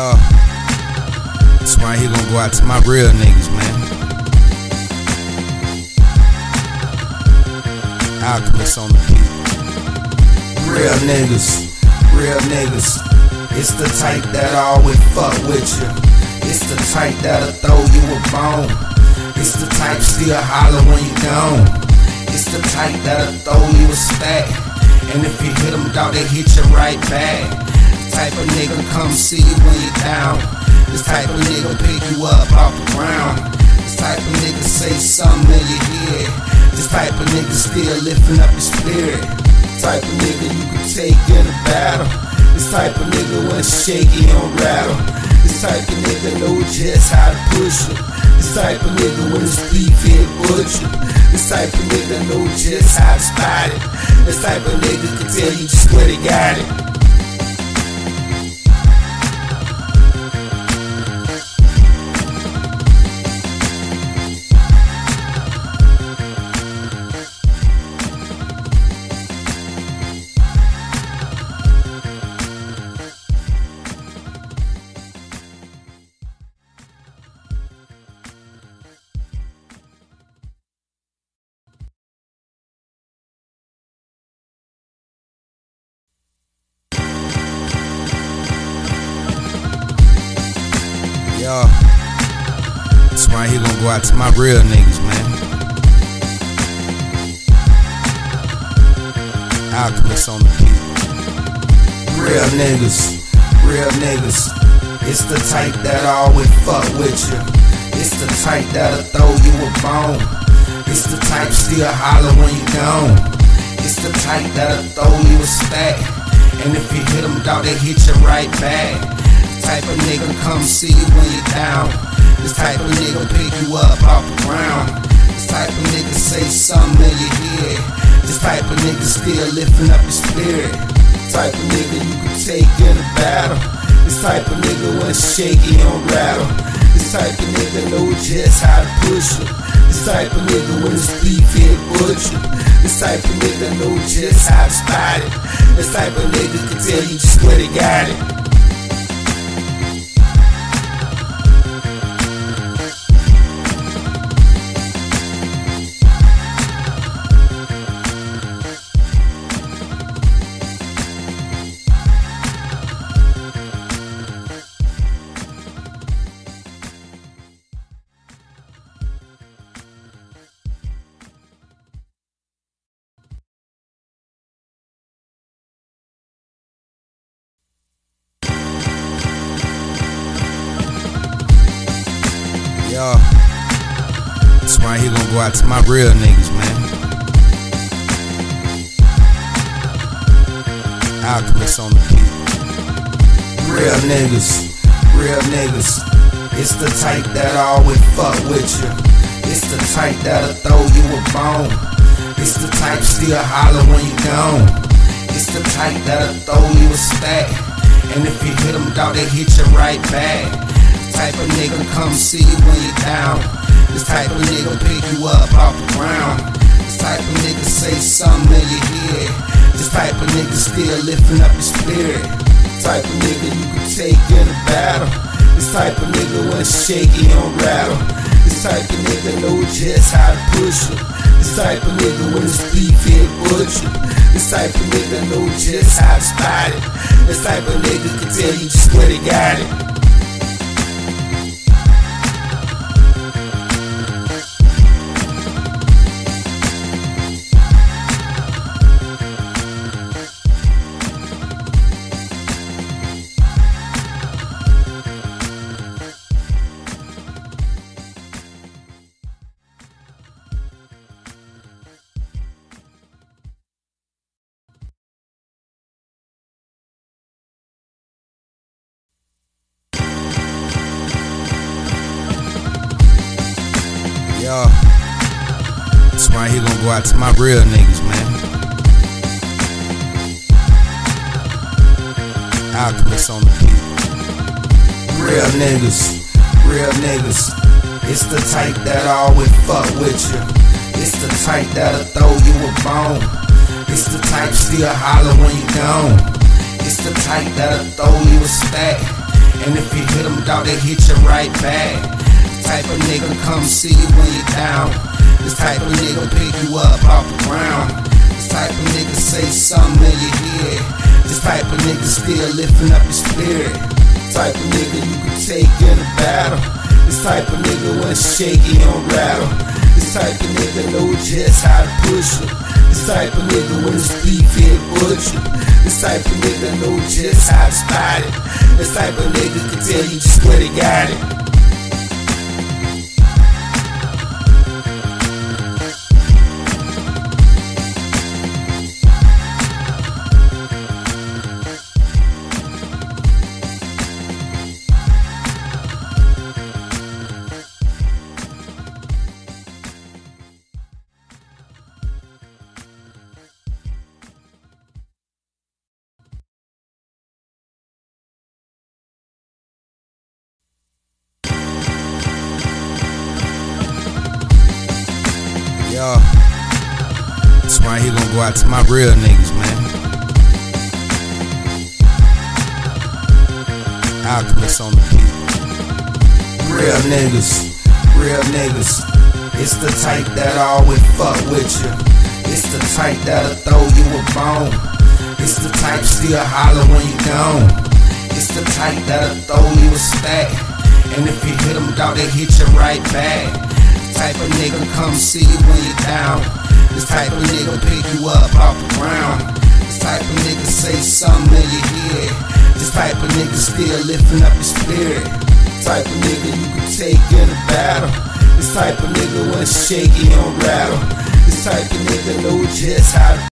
Yeah. This right gonna go out to my real niggas, man. Alchemist on the beat. Real niggas, real niggas. It's the type that always fuck with you. It's the type that'll throw you a bone. It's the type still holler when you gone. It's the type that'll throw you a stack. And if you hit them, dog, they hit you right back. Type of nigga come see you when you're down. This type of nigga pick you up off the ground. This type of nigga say something in your head. This type of nigga still lifting up your spirit. This Type of nigga you can take in a battle. This type of nigga when shaky on rattle. This type of nigga know just how to push it. This type of nigga when it's beef hit butcher. This type of nigga know just how to spot it. This type of nigga can tell you just where they got it. Right here gonna go out to my real niggas, man. Alchemist on the beat. Real niggas, real niggas. It's the type that always fuck with you. It's the type that'll throw you a bone. It's the type still holler when you gone. It's the type that'll throw you a stack. And if you hit them, dog, they hit you right back. Type of nigga come see you when you down. This type of nigga pick you up off the ground. This type of nigga say something in your head. This type of nigga still lifting up your spirit. This Type of nigga you can take in a battle. This type of nigga when shaky on rattle. This type of nigga know just how to push it. This type of nigga when it's beef hit butcher. This type of nigga know just how to spot it. This type of nigga can tell you just where they got it. Yeah. This right gonna go out to my real niggas, man. Alchemist on the beat. Real niggas, real niggas. It's the type that always fuck with you. It's the type that'll throw you a bone. It's the type still holler when you gone. It's the type that'll throw you a stack. And if you hit them, dog, they hit you right back. Type of nigga come see you when you down. This type of nigga pick you up off the ground. This type of nigga say something in your head. This type of nigga still lifting up your spirit. This Type of nigga you can take in a battle. This type of nigga when shaky on rattle. This type of nigga know just how to push it. This type of nigga when it's beef hit butcher. This type of nigga know just how to spot it. This type of nigga can tell you just where they got it. Yeah. This right here gonna go out to my real niggas, man. Alchemist on the beat. Real niggas, real niggas. It's the type that always fuck with you. It's the type that'll throw you a bone. It's the type still holler when you gone. It's the type that'll throw you a stack. And if you hit them, dog, they hit you right back. This type of nigga come see you when you're down. This type of nigga pick you up off the ground. This type of nigga say something in your head. This type of nigga still lifting up your spirit. This type of nigga you can take in a battle. This type of nigga when shaky on rattle. This type of nigga know just how to push it. This type of nigga when it's beef head butcher. This type of nigga know just how to spot it. This type of nigga can tell you just where they got it. Yo, this right here gonna go out to my real niggas, man. Alchemist on the beat. Real niggas, real niggas. It's the type that always fuck with you. It's the type that'll throw you a bone. It's the type still holler when you gone. It's the type that'll throw you a stack. And if you hit them, dog, they hit you right back. Type of nigga come see you when you're down. This type of nigga pick you up off the ground. This type of nigga say something in your head. This type of nigga still lifting up your spirit. This type of nigga you can take in a battle. This type of nigga when shaky on rattle. This type of nigga know just how to